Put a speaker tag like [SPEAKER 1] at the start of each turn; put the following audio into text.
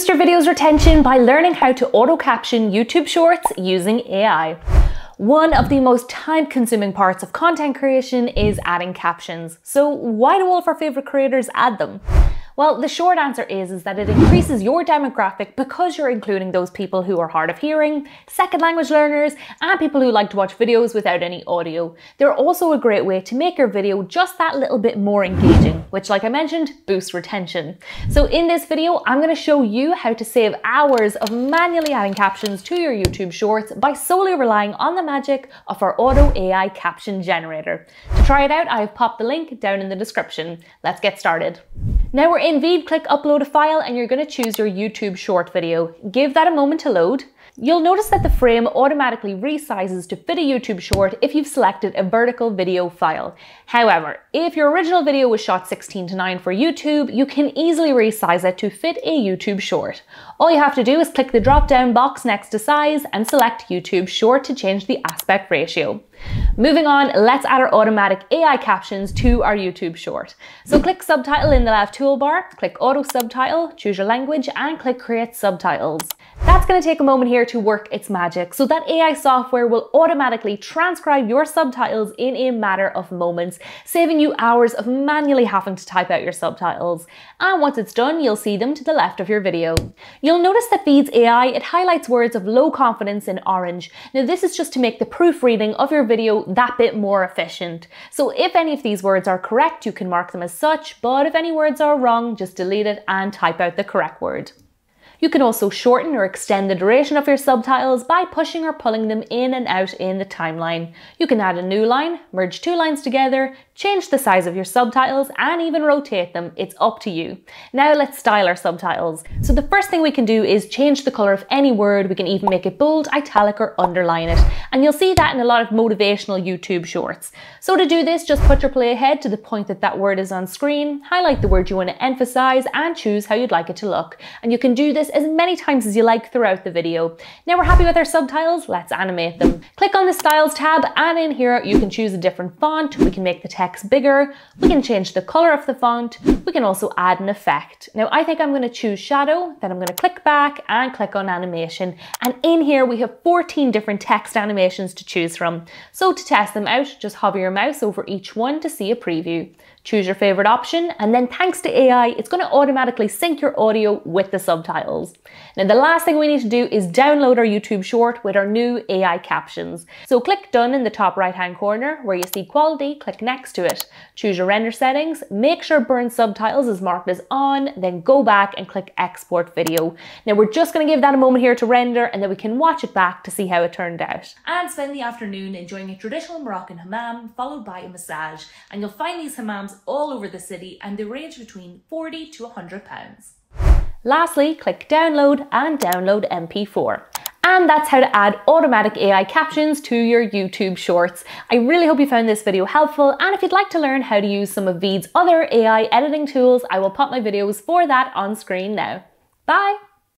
[SPEAKER 1] Boost your video's retention by learning how to auto caption YouTube Shorts using AI. One of the most time consuming parts of content creation is adding captions. So, why do all of our favourite creators add them? Well, the short answer is, is that it increases your demographic because you're including those people who are hard of hearing, second language learners, and people who like to watch videos without any audio. They're also a great way to make your video just that little bit more engaging, which like I mentioned, boosts retention. So in this video, I'm going to show you how to save hours of manually adding captions to your YouTube shorts by solely relying on the magic of our Auto AI caption generator. To try it out, I've popped the link down in the description. Let's get started. Now we're in Veed, click upload a file and you're going to choose your YouTube short video. Give that a moment to load. You'll notice that the frame automatically resizes to fit a YouTube short if you've selected a vertical video file. However, if your original video was shot 16 to 9 for YouTube, you can easily resize it to fit a YouTube short. All you have to do is click the drop down box next to size and select YouTube short to change the aspect ratio. Moving on, let's add our automatic AI captions to our YouTube short. So click subtitle in the left toolbar, click auto subtitle, choose your language and click create subtitles. That's going to take a moment here to work its magic. So that AI software will automatically transcribe your subtitles in a matter of moments, saving you hours of manually having to type out your subtitles. And once it's done, you'll see them to the left of your video. You'll notice that Veed's AI, it highlights words of low confidence in orange. Now this is just to make the proofreading of your video that bit more efficient. So if any of these words are correct, you can mark them as such, but if any words are wrong, just delete it and type out the correct word. You can also shorten or extend the duration of your subtitles by pushing or pulling them in and out in the timeline. You can add a new line, merge two lines together, change the size of your subtitles, and even rotate them. It's up to you. Now let's style our subtitles. So the first thing we can do is change the color of any word. We can even make it bold, italic, or underline it. And you'll see that in a lot of motivational YouTube shorts. So to do this, just put your playhead to the point that that word is on screen, highlight the word you want to emphasize, and choose how you'd like it to look. And you can do this as many times as you like throughout the video. Now we're happy with our subtitles, let's animate them. Click on the Styles tab and in here you can choose a different font, we can make the text bigger, we can change the colour of the font, we can also add an effect. Now I think I'm going to choose shadow, then I'm going to click back and click on animation and in here we have 14 different text animations to choose from. So to test them out, just hover your mouse over each one to see a preview. Choose your favorite option, and then thanks to AI, it's going to automatically sync your audio with the subtitles. Now, the last thing we need to do is download our YouTube short with our new AI captions. So click done in the top right hand corner where you see quality, click next to it. Choose your render settings, make sure burn subtitles is marked as on, then go back and click export video. Now we're just going to give that a moment here to render and then we can watch it back to see how it turned out. And spend the afternoon enjoying a traditional Moroccan hammam followed by a massage. And you'll find these hammams all over the city and they range between 40 to 100 pounds. Lastly, click download and download MP4. And that's how to add automatic AI captions to your YouTube shorts. I really hope you found this video helpful and if you'd like to learn how to use some of Veed's other AI editing tools, I will pop my videos for that on screen now. Bye!